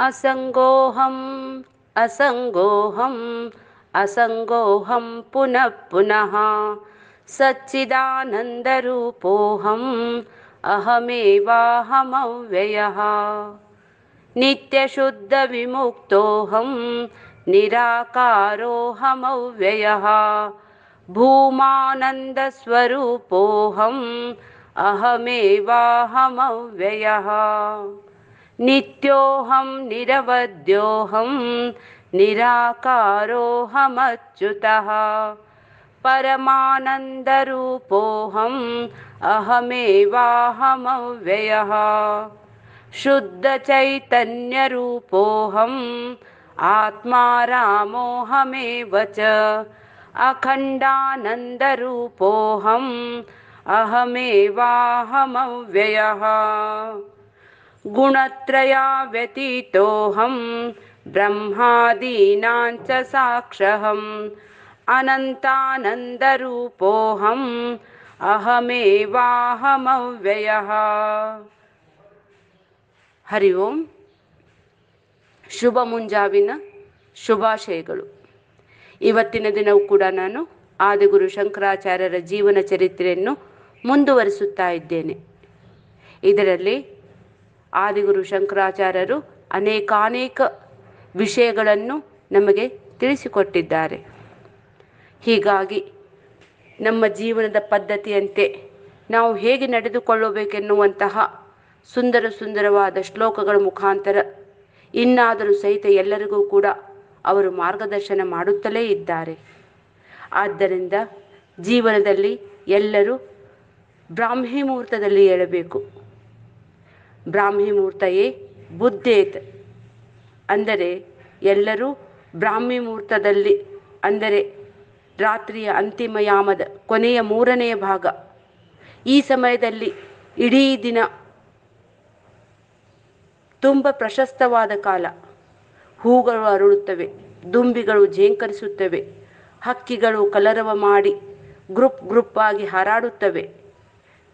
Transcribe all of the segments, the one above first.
असङ्गोऽहम् असङ्गोऽहम् असङ्गोऽहं पुनः पुनः। सच्चिदानन्दरूपोऽहम् अहमेवाहमव्ययः। नित्यशुद्धविमुक्तोऽहं निराकारोऽहमव्ययः। भूमानन्दस्वरूपोऽहम् अहमेवाहमव्ययः नित्योऽहं निरवद्योऽहं निराकारोऽहमच्युतः। परमानन्दरूपोऽहम् अहमेवाहमव्ययः। शुद्धचैतन्यरूपोऽहम् आत्मा रामोऽहमेव च। अखण्डानन्दरूपोऽहम् अहमेवाहमव्ययः गुणत्रयाव्यतीतोऽहं ब्रह्मादीनां च साक्षहम् अनन्तानन्दरूपोऽहम् अहमेवाहमव्ययः ಹರಿ ಓಂ ಶುಭ ಮುಂಜಾವಿನ ಶುಭಾಶಯಗಳು ಇವತ್ತಿನ ದಿನವೂ ಕೂಡ ನಾನು ಆದಿಗುರು ಶಂಕರಾಚಾರ್ಯರ ಜೀವನ ಚರಿತ್ರೆಯನ್ನು ಮುಂದುವರಿಸುತ್ತಾ ಇದ್ದೇನೆ ಇದರಲ್ಲಿ ಆದಿಗುರು ಶಂಕರಾಚಾರ್ಯರು ಅನೇಕಾನೇಕ ವಿಷಯಗಳನ್ನು ನಮಗೆ ತಿಳಿಸಿಕೊಟ್ಟಿದ್ದಾರೆ. ಹೀಗಾಗಿ ನಮ್ಮ ಜೀವನದ ಪದ್ಧತಿಯಂತೆ ನಾವು ಹೇಗೆ ನಡೆದುಕೊಳ್ಳಬೇಕೆನ್ನುವಂತಹ ಸುಂದರ ಸುಂದರವಾದ ಶ್ಲೋಕಗಳ ಮುಖಾಂತರ ಇನ್ನಾದರೂ ಸಹಿತ ಎಲ್ಲರಿಗೂ ಕೂಡ ಅವರು ಮಾರ್ಗದರ್ಶನ ಮಾಡುತ್ತಲೇ ಇದ್ದಾರೆ. ಆದ್ದರಿಂದ ಜೀವನದಲ್ಲಿ ಎಲ್ಲರೂ ಬ್ರಾಹ್ಮಿ ಮುಹೂರ್ತದಲ್ಲಿ ಏಳಬೇಕು. ಬ್ರಾಹ್ಮಿ ಮೂರ್ತಯೇ ಬುದ್ಧೇತ್. ಅಂದರೆ ಎಲ್ಲರೂ ಬ್ರಾಹ್ಮಿ ಮುಹೂರ್ತದಲ್ಲಿ ಅಂದರೆ ರಾತ್ರಿಯ ಅಂತಿಮ ಯಾಮದ ಕೊನೆಯ ಮೂರನೆಯ ಭಾಗ. ಈ ಸಮಯದಲ್ಲಿ ಇಡೀ ದಿನ ತುಂಬ ಪ್ರಶಸ್ತವಾದ ಕಾಲ. ಹೂಗಳು ಅರಳುತ್ತವೆ, ದುಂಬಿಗಳು ಝೇಂಕರಿಸುತ್ತವೆ ಹಕ್ಕಿಗಳು ಕಲರವ ಮಾಡಿ ಗ್ರೂಪ್ ಗ್ರೂಪ್ ಆಗಿ ಹಾರಾಡುತ್ತವೆ.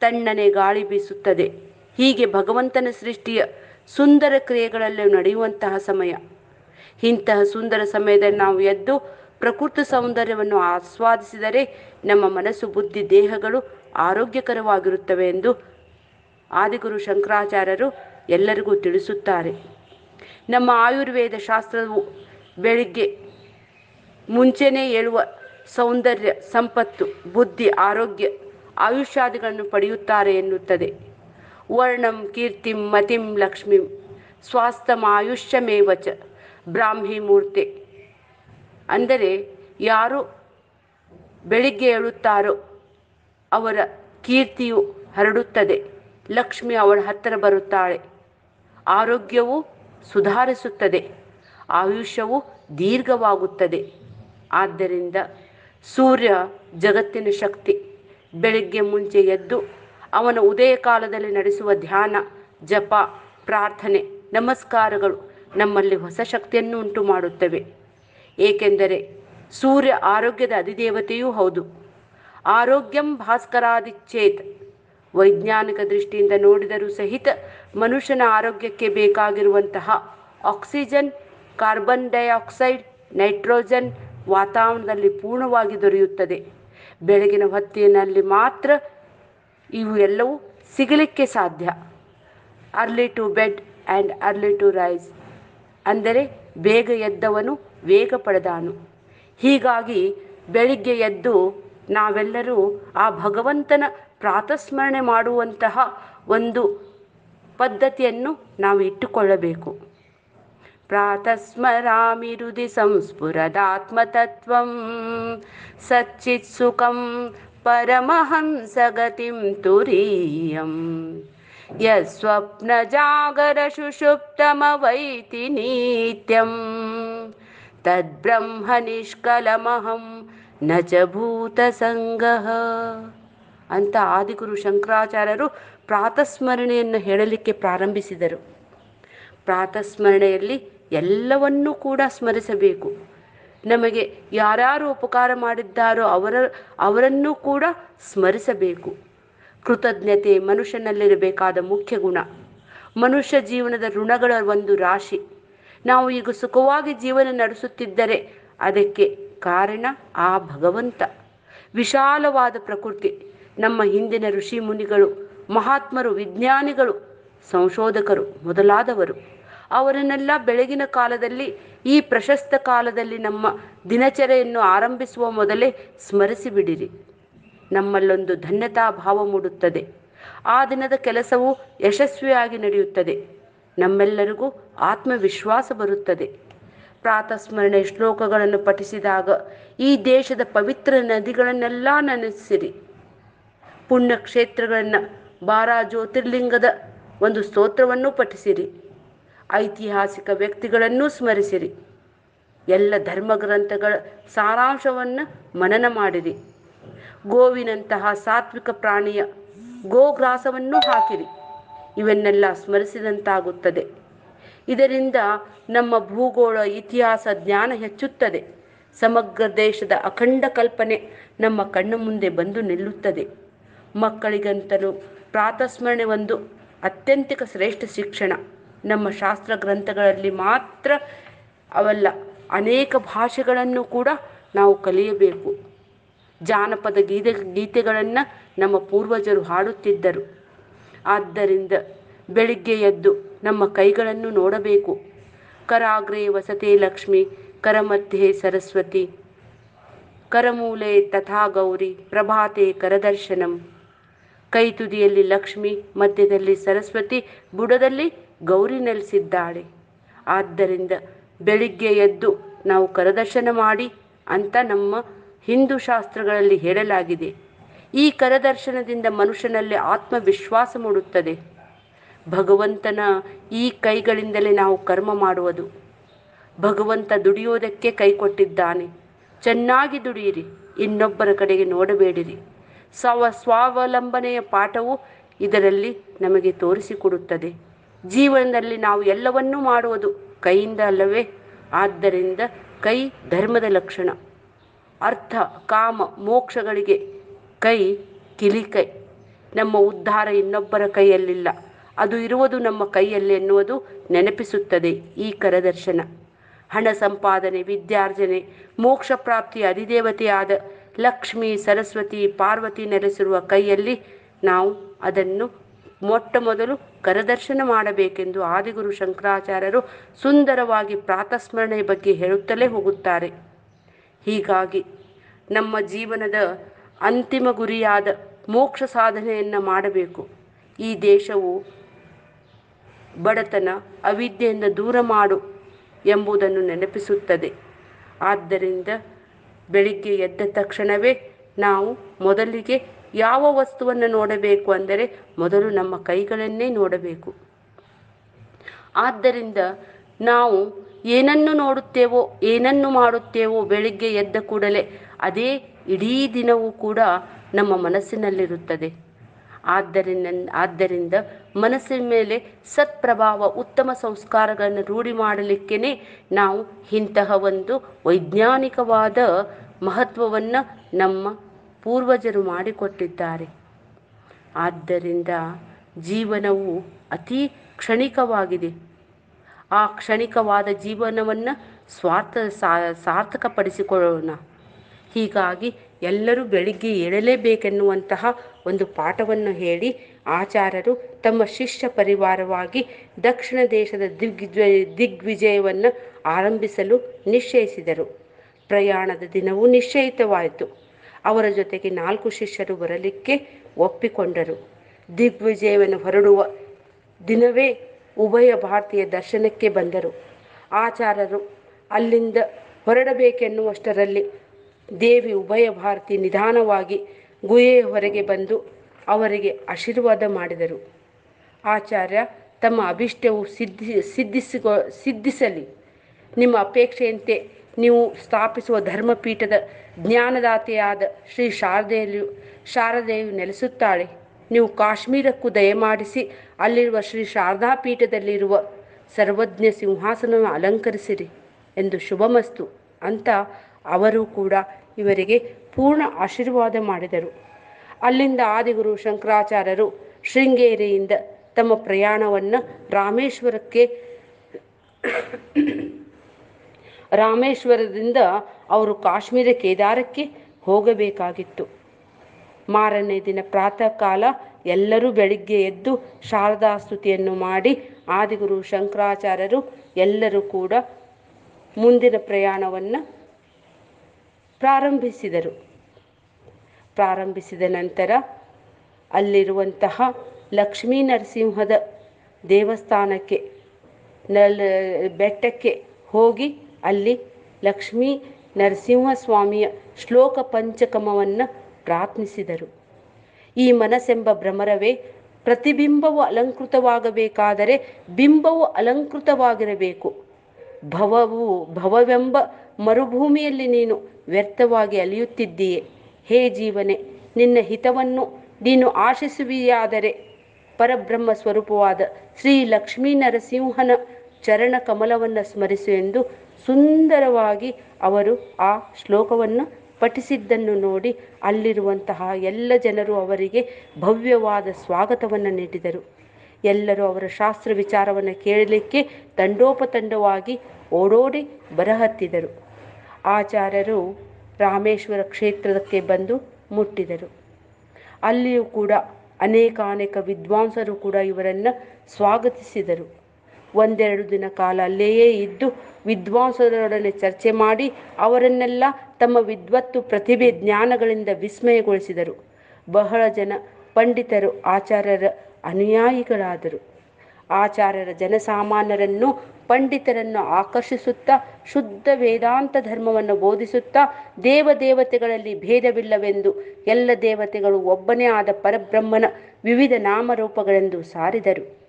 ತಣ್ಣನೆ ಗಾಳಿ ಬೀಸುತ್ತದೆ. ಹೀಗೆ ಭಗವಂತನ ಸೃಷ್ಟಿಯ ಸುಂದರ ಕ್ರಿಯೆಗಳಲ್ಲಿ ನಡೆಯುವಂತಹ ಸಮಯ. ಇಂತಹ ಸುಂದರ ಸಮಯದಲ್ಲಿ ನಾವು ಎದ್ದು ಪ್ರಕೃತಿ ಸೌಂದರ್ಯವನ್ನು ಆಸ್ವಾದಿಸಿದರೆ ನಮ್ಮ ಮನಸ್ಸು, ಬುದ್ಧಿ, ದೇಹಗಳು ಆರೋಗ್ಯಕರವಾಗಿರುತ್ತವೆ ಎಂದು ಆದಿಗುರು ಶಂಕರಾಚಾರ್ಯರು ಎಲ್ಲರಿಗೂ ತಿಳಿಸುತ್ತಾರೆ. ನಮ್ಮ ಆಯುರ್ವೇದ ಶಾಸ್ತ್ರವು ಬೆಳಿಗ್ಗೆ ಮುಂಚೆನೇ ಹೇಳುವ ಸೌಂದರ್ಯ, ಸಂಪತ್ತು, ಬುದ್ಧಿ, ಆರೋಗ್ಯ, ಆಯುಷ್ಯಾದಿಗಳನ್ನು ಪಡೆಯುತ್ತಾರೆ ಎನ್ನುತ್ತದೆ. ವರ್ಣಂ ಕೀರ್ತಿಂ ಮತಿಂ ಲಕ್ಷ್ಮೀಂ ಸ್ವಾಸ್ಥಮಾಯುಷ್ಯಮೇವ ಚ ಬ್ರಾಹ್ಮಿ ಮೂರ್ತಿ. ಅಂದರೆ ಯಾರು ಬೆಳಿಗ್ಗೆ ಏಳುತ್ತಾರೋ ಅವರ ಕೀರ್ತಿಯು ಹರಡುತ್ತದೆ. ಲಕ್ಷ್ಮಿ ಅವಳ ಹತ್ತಿರ ಬರುತ್ತಾಳೆ. ಆರೋಗ್ಯವು ಸುಧಾರಿಸುತ್ತದೆ. ಆಯುಷ್ಯವು ದೀರ್ಘವಾಗುತ್ತದೆ. ಆದ್ದರಿಂದ ಸೂರ್ಯ ಜಗತ್ತಿನ ಶಕ್ತಿ ಬೆಳಗ್ಗೆ ಮುಂಚೆ ಎದ್ದು ಅವನ ಉದಯ ಕಾಲದಲ್ಲಿ ನಡೆಸುವ ಧ್ಯಾನ, ಜಪ, ಪ್ರಾರ್ಥನೆ, ನಮಸ್ಕಾರಗಳು ನಮ್ಮಲ್ಲಿ ಹೊಸ ಶಕ್ತಿಯನ್ನು ಉಂಟು ಮಾಡುತ್ತವೆ. ಏಕೆಂದರೆ ಸೂರ್ಯ ಆರೋಗ್ಯದ ಅಧಿದೇವತೆಯೂ ಹೌದು. ಆರೋಗ್ಯಂ ಭಾಸ್ಕರಾದಿಚ್ಛೇತ್ ವೈಜ್ಞಾನಿಕ ದೃಷ್ಟಿಯಿಂದ ನೋಡಿದರೂ ಸಹಿತ ಮನುಷ್ಯನ ಆರೋಗ್ಯಕ್ಕೆ ಬೇಕಾಗಿರುವಂತಹ ಆಕ್ಸಿಜನ್, ಕಾರ್ಬನ್ ಡೈಆಕ್ಸೈಡ್, ನೈಟ್ರೋಜನ್ ವಾತಾವರಣದಲ್ಲಿ ಪೂರ್ಣವಾಗಿ ದೊರೆಯುತ್ತದೆ. ಬೆಳಗಿನ ಹೊತ್ತಿನಲ್ಲಿ ಮಾತ್ರ ಇವು ಎಲ್ಲವೂ ಸಿಗಲಿಕ್ಕೆ ಸಾಧ್ಯ. Early to bed and early to rise. ಅಂದರೆ ಬೇಗ ಎದ್ದವನು ವೇಗ ಪಡೆದಾನು. ಹೀಗಾಗಿ ಬೆಳಿಗ್ಗೆ ಎದ್ದು ನಾವೆಲ್ಲರೂ ಆ ಭಗವಂತನ ಪ್ರಾತಸ್ಮರಣೆ ಮಾಡುವಂತಹ ಒಂದು ಪದ್ಧತಿಯನ್ನು ನಾವು ಇಟ್ಟುಕೊಳ್ಳಬೇಕು. ಪ್ರಾತಸ್ಮರಾಮಿರುದಿ ಸಂಸ್ಫುರದಾತ್ಮತತ್ವಂ ಸಚ್ಚಿತ್ ಸುಖಂ ಪರಮಹಂಸಗತಿಂ ತುರೀಯಂ ಯಸ್ವಪ್ನಜಾಗರ ಸುಷುಪ್ತಮವೈತಿ तद्ब्रह्मनिष्कलमहं ನ ಚ ಭೂತಸಂಗಃ ಅಂತ ಆದಿಗುರು ಶಂಕರಾಚಾರ್ಯರು ಪ್ರಾತಸ್ಮರಣೆಯನ್ನು ಹೇಳಲಿಕ್ಕೆ ಪ್ರಾರಂಭಿಸಿದರು. ಪ್ರಾತಸ್ಮರಣೆಯಲ್ಲಿ ಎಲ್ಲವನ್ನೂ ಕೂಡ ಸ್ಮರಿಸಬೇಕು. ನಮಗೆ ಯಾರ್ಯಾರು ಉಪಕಾರ ಮಾಡಿದ್ದಾರೋ ಅವರ, ಅವರನ್ನೂ ಕೂಡ ಸ್ಮರಿಸಬೇಕು. ಕೃತಜ್ಞತೆ ಮನುಷ್ಯನಲ್ಲಿರಬೇಕಾದ ಮುಖ್ಯ ಗುಣ. ಮನುಷ್ಯ ಜೀವನದ ಋಣಗಳ ಒಂದು ರಾಶಿ. ನಾವು ಈಗ ಸುಖವಾಗಿ ಜೀವನ ನಡೆಸುತ್ತಿದ್ದರೆ ಅದಕ್ಕೆ ಕಾರಣ ಆ ಭಗವಂತ. ವಿಶಾಲವಾದ ಪ್ರಕೃತಿ. ನಮ್ಮ ಹಿಂದಿನ ಋಷಿ ಮುನಿಗಳು, ಮಹಾತ್ಮರು, ವಿಜ್ಞಾನಿಗಳು, ಸಂಶೋಧಕರು ಮೊದಲಾದವರು. ಅವರನ್ನೆಲ್ಲ ಬೆಳಗಿನ ಕಾಲದಲ್ಲಿ, ಈ ಪ್ರಶಸ್ತ ಕಾಲದಲ್ಲಿ ನಮ್ಮ ದಿನಚರೆಯನ್ನು ಆರಂಭಿಸುವ ಮೊದಲೇ ಸ್ಮರಿಸಿಬಿಡಿರಿ. ನಮ್ಮಲ್ಲೊಂದು ಧನ್ಯತಾ ಭಾವ ಮೂಡುತ್ತದೆ. ಆ ದಿನದ ಕೆಲಸವು ಯಶಸ್ವಿಯಾಗಿ ನಡೆಯುತ್ತದೆ. ನಮ್ಮೆಲ್ಲರಿಗೂ ಆತ್ಮವಿಶ್ವಾಸ ಬರುತ್ತದೆ. ಪ್ರಾತಸ್ಮರಣೆ ಶ್ಲೋಕಗಳನ್ನು ಪಠಿಸಿದಾಗ, ಈ ದೇಶದ ಪವಿತ್ರ ನದಿಗಳನ್ನೆಲ್ಲ ನೆನೆಸಿರಿ. ಪುಣ್ಯಕ್ಷೇತ್ರಗಳನ್ನು ಬಾರಾ ಜ್ಯೋತಿರ್ಲಿಂಗದ ಒಂದು ಸ್ತೋತ್ರವನ್ನು ಪಠಿಸಿರಿ. ಐತಿಹಾಸಿಕ ವ್ಯಕ್ತಿಗಳನ್ನೂ ಸ್ಮರಿಸಿರಿ. ಎಲ್ಲ ಧರ್ಮಗ್ರಂಥಗಳ ಸಾರಾಂಶವನ್ನು ಮನನ ಮಾಡಿರಿ. ಗೋವಿನಂತಹ ಸಾತ್ವಿಕ ಪ್ರಾಣಿಯ ಗೋಗ್ರಾಸವನ್ನು ಹಾಕಿರಿ. ಇವನ್ನೆಲ್ಲ ಸ್ಮರಿಸಿದಂತಾಗುತ್ತದೆ. ಇದರಿಂದ ನಮ್ಮ ಭೂಗೋಳ ಇತಿಹಾಸ ಜ್ಞಾನ ಹೆಚ್ಚುತ್ತದೆ. ಸಮಗ್ರ ದೇಶದ ಅಖಂಡ ಕಲ್ಪನೆ ನಮ್ಮ ಕಣ್ಣ ಮುಂದೆ ಬಂದು ನಿಲ್ಲುತ್ತದೆ. ಮಕ್ಕಳಿಗಂತಲೂ ಪ್ರಾತಸ್ಮರಣೆ ಒಂದು ಅತ್ಯಂತಿಕ ಶ್ರೇಷ್ಠ ಶಿಕ್ಷಣ. ನಮ್ಮ ಶಾಸ್ತ್ರ ಗ್ರಂಥಗಳಲ್ಲಿ ಮಾತ್ರ ಅವಲ್ಲ ಅನೇಕ ಭಾಷೆಗಳನ್ನು ಕೂಡ ನಾವು ಕಲಿಯಬೇಕು. ಜಾನಪದ ಗೀತೆ, ಗೀತೆಗಳನ್ನು ನಮ್ಮ ಪೂರ್ವಜರು ಹಾಡುತ್ತಿದ್ದರು. ಆದ್ದರಿಂದ ಬೆಳಿಗ್ಗೆ ಎದ್ದು ನಮ್ಮ ಕೈಗಳನ್ನು ನೋಡಬೇಕು. ಕರಾಗ್ರೆ ವಸತೆ ಲಕ್ಷ್ಮಿ, ಕರಮಧ್ಯೆ ಸರಸ್ವತಿ, ಕರಮೂಲೆ ತಥಾ ಗೌರಿ, ಪ್ರಭಾತೆ ಕರದರ್ಶನಂ. ಕೈ ತುದಿಯಲ್ಲಿ ಲಕ್ಷ್ಮಿ, ಮಧ್ಯದಲ್ಲಿ ಸರಸ್ವತಿ, ಬುಡದಲ್ಲಿ ಗೌರಿ ನೆಲೆಸಿದ್ದಾಳೆ. ಆದ್ದರಿಂದ ಬೆಳಿಗ್ಗೆ ಎದ್ದು ನಾವು ಕರದರ್ಶನ ಮಾಡಿ ಅಂತ ನಮ್ಮ ಹಿಂದೂ ಶಾಸ್ತ್ರಗಳಲ್ಲಿ ಹೇಳಲಾಗಿದೆ. ಈ ಕರದರ್ಶನದಿಂದ ಮನುಷ್ಯನಲ್ಲಿ ಆತ್ಮವಿಶ್ವಾಸ ಮೂಡುತ್ತದೆ. ಭಗವಂತನ ಈ ಕೈಗಳಿಂದಲೇ ನಾವು ಕರ್ಮ ಮಾಡುವುದು. ಭಗವಂತ ದುಡಿಯೋದಕ್ಕೆ ಕೈ ಕೊಟ್ಟಿದ್ದಾನೆ. ಚೆನ್ನಾಗಿ ದುಡಿಯಿರಿ, ಇನ್ನೊಬ್ಬರ ಕಡೆಗೆ ನೋಡಬೇಡಿರಿ. ಸ್ವ ಸ್ವಾವಲಂಬನೆಯ ಪಾಠವು ಇದರಲ್ಲಿ ನಮಗೆ ತೋರಿಸಿಕೊಡುತ್ತದೆ. ಜೀವನದಲ್ಲಿ ನಾವು ಎಲ್ಲವನ್ನೂ ಮಾಡುವುದು ಕೈಯಿಂದ ಅಲ್ಲವೇ? ಆದ್ದರಿಂದ ಕೈ ಧರ್ಮದ ಲಕ್ಷಣ. ಅರ್ಥ, ಕಾಮ, ಮೋಕ್ಷಗಳಿಗೆ ಕೈ ಕಿಲಿಕೈ ನಮ್ಮ ಉದ್ಧಾರ ಇನ್ನೊಬ್ಬರ ಕೈಯಲ್ಲಿಲ್ಲ. ಅದು ಇರುವುದು ನಮ್ಮ ಕೈಯಲ್ಲಿ ಎನ್ನುವುದು ನೆನಪಿಸುತ್ತದೆ ಈ ಕರದರ್ಶನ. ಹಣ ಸಂಪಾದನೆ, ವಿದ್ಯಾರ್ಜನೆ, ಮೋಕ್ಷ ಪ್ರಾಪ್ತಿಯ ಅಧಿದೇವತೆಯಾದ ಲಕ್ಷ್ಮಿ, ಸರಸ್ವತಿ, ಪಾರ್ವತಿ ನೆಲೆಸಿರುವ ಕೈಯಲ್ಲಿ ನಾವು ಅದನ್ನು ಮೊಟ್ಟ ಮೊದಲು ಕರದರ್ಶನ ಮಾಡಬೇಕೆಂದು ಆದಿಗುರು ಶಂಕರಾಚಾರ್ಯರು ಸುಂದರವಾಗಿ ಪ್ರಾತಸ್ಮರಣೆಯ ಬಗ್ಗೆ ಹೇಳುತ್ತಲೇ ಹೋಗುತ್ತಾರೆ. ಹೀಗಾಗಿ ನಮ್ಮ ಜೀವನದ ಅಂತಿಮ ಗುರಿಯಾದ ಮೋಕ್ಷ ಸಾಧನೆಯನ್ನು ಮಾಡಬೇಕು. ಈ ದೇಶವು ಬಡತನ, ಅವಿದ್ಯೆಯಿಂದ ದೂರ ಮಾಡು ಎಂಬುದನ್ನು ನೆನಪಿಸುತ್ತದೆ. ಆದ್ದರಿಂದ ಬೆಳಿಗ್ಗೆ ಎದ್ದ ತಕ್ಷಣವೇ ನಾವು ಮೊದಲಿಗೆ ಯಾವ ವಸ್ತುವನ್ನು ನೋಡಬೇಕು ಅಂದರೆ ಮೊದಲು ನಮ್ಮ ಕೈಗಳನ್ನೇ ನೋಡಬೇಕು. ಆದ್ದರಿಂದ ನಾವು ಏನನ್ನು ನೋಡುತ್ತೇವೋ, ಏನನ್ನು ಮಾಡುತ್ತೇವೋ ಬೆಳಿಗ್ಗೆ ಎದ್ದ ಕೂಡಲೇ ಅದೇ ಇಡೀ ದಿನವೂ ಕೂಡ ನಮ್ಮ ಮನಸ್ಸಿನಲ್ಲಿರುತ್ತದೆ. ಆದ್ದರಿಂದ ಆದ್ದರಿಂದ ಮನಸ್ಸಿನ ಮೇಲೆ ಸತ್ಪ್ರಭಾವ, ಉತ್ತಮ ಸಂಸ್ಕಾರಗಳನ್ನು ರೂಢಿ ಮಾಡಲಿಕ್ಕೇ ನಾವು ಇಂತಹ ಒಂದು ವೈಜ್ಞಾನಿಕವಾದ ಮಹತ್ವವನ್ನು ನಮ್ಮ ಪೂರ್ವಜರು ಮಾಡಿಕೊಟ್ಟಿದ್ದಾರೆ. ಆದ್ದರಿಂದ ಜೀವನವು ಅತಿ ಕ್ಷಣಿಕವಾಗಿದೆ. ಆ ಕ್ಷಣಿಕವಾದ ಜೀವನವನ್ನು ಸ್ವಾರ್ಥ ಸಾರ್ಥಕಪಡಿಸಿಕೊಳ್ಳೋಣ. ಹೀಗಾಗಿ ಎಲ್ಲರೂ ಬೆಳಿಗ್ಗೆ ಏಳಲೇಬೇಕೆನ್ನುವಂತಹ ಒಂದು ಪಾಠವನ್ನು ಹೇಳಿ ಆಚಾರ್ಯರು ತಮ್ಮ ಶಿಷ್ಯ ಪರಿವಾರವಾಗಿ ದಕ್ಷಿಣ ದೇಶದ ದಿಗ್ವಿಜಯ ದಿಗ್ವಿಜಯವನ್ನು ಆರಂಭಿಸಲು ನಿಶ್ಚಯಿಸಿದರು. ಪ್ರಯಾಣದ ದಿನವೂ ನಿಶ್ಚಯಿತವಾಯಿತು. ಅವರ ಜೊತೆಗೆ ನಾಲ್ಕು ಶಿಷ್ಯರು ಬರಲಿಕ್ಕೆ ಒಪ್ಪಿಕೊಂಡರು. ದಿಗ್ವಿಜಯವನ್ನು ಹೊರಡುವ ದಿನವೇ ಉಭಯ ಭಾರತೀಯ ದರ್ಶನಕ್ಕೆ ಬಂದರು. ಆಚಾರ್ಯರು ಅಲ್ಲಿಂದ ಹೊರಡಬೇಕೆನ್ನುವಷ್ಟರಲ್ಲಿ ದೇವಿ ಉಭಯ ಭಾರತಿ ನಿಧಾನವಾಗಿ ಗುಹೆಯ ಹೊರಗೆ ಬಂದು ಅವರಿಗೆ ಆಶೀರ್ವಾದ ಮಾಡಿದರು. ಆಚಾರ್ಯ, ತಮ್ಮ ಅಭಿಷ್ಟವು ಸಿದ್ಧಿ ಸಿದ್ಧಿಸಿಗೋ ಸಿದ್ಧಿಸಲಿ. ನಿಮ್ಮ ಅಪೇಕ್ಷೆಯಂತೆ ನೀವು ಸ್ಥಾಪಿಸುವ ಧರ್ಮಪೀಠದ ಜ್ಞಾನದಾತೆಯಾದ ಶ್ರೀ ಶಾರದೆಯಲ್ಲಿ ಶಾರದೆಯು ನೆಲೆಸುತ್ತಾಳೆ. ನೀವು ಕಾಶ್ಮೀರಕ್ಕೂ ದಯಮಾಡಿಸಿ ಅಲ್ಲಿರುವ ಶ್ರೀ ಶಾರದಾ ಪೀಠದಲ್ಲಿರುವ ಸರ್ವಜ್ಞ ಸಿಂಹಾಸನವನ್ನು ಅಲಂಕರಿಸಿರಿ ಎಂದು ಶುಭಮಸ್ತು ಅಂತ ಅವರು ಕೂಡ ಇವರಿಗೆ ಪೂರ್ಣ ಆಶೀರ್ವಾದ ಮಾಡಿದರು. ಅಲ್ಲಿಂದ ಆದಿಗುರು ಶಂಕರಾಚಾರ್ಯರು ಶೃಂಗೇರಿಯಿಂದ ತಮ್ಮ ಪ್ರಯಾಣವನ್ನು ರಾಮೇಶ್ವರಕ್ಕೆ ರಾಮೇಶ್ವರದಿಂದ ಅವರು ಕಾಶ್ಮೀರ ಕೇದಾರಕ್ಕೆ ಹೋಗಬೇಕಾಗಿತ್ತು. ಮಾರನೇ ದಿನ ಪ್ರಾತಃ ಕಾಲ ಎಲ್ಲರೂ ಬೆಳಿಗ್ಗೆ ಎದ್ದು ಶಾರದಾ ಸ್ತುತಿಯನ್ನು ಮಾಡಿ ಆದಿಗುರು ಶಂಕರಾಚಾರ್ಯರು ಎಲ್ಲರೂ ಕೂಡ ಮುಂದಿನ ಪ್ರಯಾಣವನ್ನು ಪ್ರಾರಂಭಿಸಿದರು. ಪ್ರಾರಂಭಿಸಿದ ನಂತರ ಅಲ್ಲಿರುವಂತಹ ಲಕ್ಷ್ಮೀ ನರಸಿಂಹದ ದೇವಸ್ಥಾನಕ್ಕೆ, ನಲ್, ಬೆಟ್ಟಕ್ಕೆ ಹೋಗಿ ಅಲ್ಲಿ ಲಕ್ಷ್ಮೀ ನರಸಿಂಹಸ್ವಾಮಿಯ ಶ್ಲೋಕ ಪಂಚಕಮವನ್ನು ಪ್ರಾರ್ಥಿಸಿದರು. ಈ ಮನಸ್ಸೆಂಬ ಭ್ರಮರವೇ ಪ್ರತಿಬಿಂಬವು ಅಲಂಕೃತವಾಗಬೇಕಾದರೆ ಬಿಂಬವು ಅಲಂಕೃತವಾಗಿರಬೇಕು. ಭವವು ಭವವೆಂಬ ಮರುಭೂಮಿಯಲ್ಲಿ ನೀನು ವ್ಯರ್ಥವಾಗಿ ಅಲಿಯುತ್ತಿದ್ದೀಯೆ. ಹೇ ಜೀವನೆ, ನಿನ್ನ ಹಿತವನ್ನು ನೀನು ಆಶಿಸುವಿಯಾದರೆ ಪರಬ್ರಹ್ಮ ಸ್ವರೂಪವಾದ ಶ್ರೀ ಲಕ್ಷ್ಮೀ ನರಸಿಂಹನ ಚರಣ ಕಮಲವನ್ನು ಸ್ಮರಿಸು ಎಂದು ಸುಂದರವಾಗಿ ಅವರು ಆ ಶ್ಲೋಕವನ್ನು ಪಠಿಸಿದ್ದನ್ನು ನೋಡಿ ಅಲ್ಲಿರುವಂತಹ ಎಲ್ಲ ಜನರು ಅವರಿಗೆ ಭವ್ಯವಾದ ಸ್ವಾಗತವನ್ನು ನೀಡಿದರು. ಎಲ್ಲರೂ ಅವರ ಶಾಸ್ತ್ರ ವಿಚಾರವನ್ನು ಕೇಳಲಿಕ್ಕೆ ತಂಡೋಪತಂಡವಾಗಿ ಓಡೋಡಿ ಬರಹತ್ತಿದರು. ಆಚಾರ್ಯರು ರಾಮೇಶ್ವರ ಕ್ಷೇತ್ರಕ್ಕೆ ಬಂದು ಮುಟ್ಟಿದರು. ಅಲ್ಲಿಯೂ ಕೂಡ ಅನೇಕಾನೇಕ ವಿದ್ವಾಂಸರು ಕೂಡ ಇವರನ್ನು ಸ್ವಾಗತಿಸಿದರು. ಒಂದೆರಡು ದಿನ ಕಾಲ ಅಲ್ಲಿಯೇ ಇದ್ದು ವಿದ್ವಾಂಸರೊಡನೆ ಚರ್ಚೆ ಮಾಡಿ ಅವರನ್ನೆಲ್ಲ ತಮ್ಮ ವಿದ್ವತ್ತು ಪ್ರತಿಭೆ ಜ್ಞಾನಗಳಿಂದ ವಿಸ್ಮಯಗೊಳಿಸಿದರು. ಬಹಳ ಜನ ಪಂಡಿತರು, ಆಚಾರ್ಯರ ಅನುಯಾಯಿಗಳಾದರು. ಆಚಾರ್ಯರ ಜನಸಾಮಾನ್ಯರನ್ನು ಪಂಡಿತರನ್ನು ಆಕರ್ಷಿಸುತ್ತಾ, ಶುದ್ಧ ವೇದಾಂತ ಧರ್ಮವನ್ನು ಬೋಧಿಸುತ್ತಾ, ದೇವದೇವತೆಗಳಲ್ಲಿ ಭೇದವಿಲ್ಲವೆಂದು ಎಲ್ಲ ದೇವತೆಗಳು ಒಬ್ಬನೇ ಆದ ಪರಬ್ರಹ್ಮನ ವಿವಿಧ ನಾಮರೂಪಗಳೆಂದು ಸಾರಿದರು.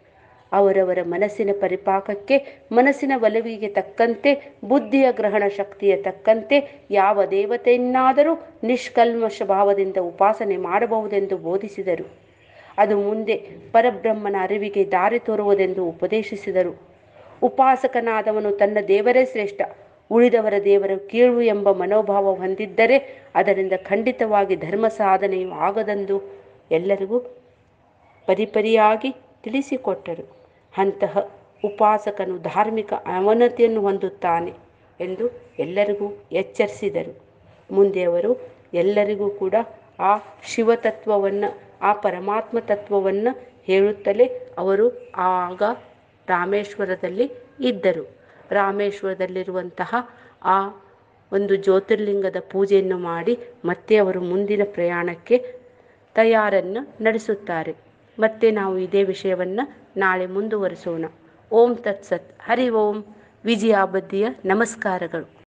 ಅವರವರ ಮನಸ್ಸಿನ ಪರಿಪಾಕಕ್ಕೆ, ಮನಸ್ಸಿನ ಒಲವಿಗೆ ತಕ್ಕಂತೆ, ಬುದ್ಧಿಯ ಗ್ರಹಣ ಶಕ್ತಿಯ ತಕ್ಕಂತೆ ಯಾವ ದೇವತೆಯನ್ನಾದರೂ ನಿಷ್ಕಲ್ಮಶ ಭಾವದಿಂದ ಉಪಾಸನೆ ಮಾಡಬಹುದೆಂದು ಬೋಧಿಸಿದರು. ಅದು ಮುಂದೆ ಪರಬ್ರಹ್ಮನ ಅರಿವಿಗೆ ದಾರಿ ತೋರುವುದೆಂದು ಉಪದೇಶಿಸಿದರು. ಉಪಾಸಕನಾದವನು ತನ್ನ ದೇವರೇ ಶ್ರೇಷ್ಠ. ಉಳಿದವರ ದೇವರು ಕೀಳು ಎಂಬ ಮನೋಭಾವ ಹೊಂದಿದ್ದರೆ ಅದರಿಂದ ಖಂಡಿತವಾಗಿ ಧರ್ಮ ಸಾಧನೆಯು ಆಗದಂದು ಎಲ್ಲರಿಗೂ ಪರಿಪರಿಯಾಗಿ ತಿಳಿಸಿಕೊಟ್ಟರು. ಅಂತಹ ಉಪಾಸಕನು ಧಾರ್ಮಿಕ ಅವನತಿಯನ್ನು ಹೊಂದುತ್ತಾನೆ ಎಂದು ಎಲ್ಲರಿಗೂ ಎಚ್ಚರಿಸಿದರು. ಮುಂದೆ ಅವರು ಎಲ್ಲರಿಗೂ ಕೂಡ ಆ ಶಿವತತ್ವವನ್ನು, ಆ ಪರಮಾತ್ಮ ತತ್ವವನ್ನು ಹೇಳುತ್ತಲೇ ಅವರು ಆಗ ರಾಮೇಶ್ವರದಲ್ಲಿ ಇದ್ದರು. ರಾಮೇಶ್ವರದಲ್ಲಿರುವಂತಹ ಆ ಒಂದು ಜ್ಯೋತಿರ್ಲಿಂಗದ ಪೂಜೆಯನ್ನು ಮಾಡಿ ಮತ್ತೆ ಅವರು ಮುಂದಿನ ಪ್ರಯಾಣಕ್ಕೆ ತಯಾರನ್ನು ನಡೆಸುತ್ತಾರೆ. ಮತ್ತೆ ನಾವು ಇದೇ ವಿಷಯವನ್ನು ನಾಳೆ ಮುಂದುವರಿಸೋಣ. ಓಂ ತತ್ಸತ್. ಹರಿ ಓಂ. ವಿಜಯಾಬದ್ಧಿಯ ನಮಸ್ಕಾರಗಳು.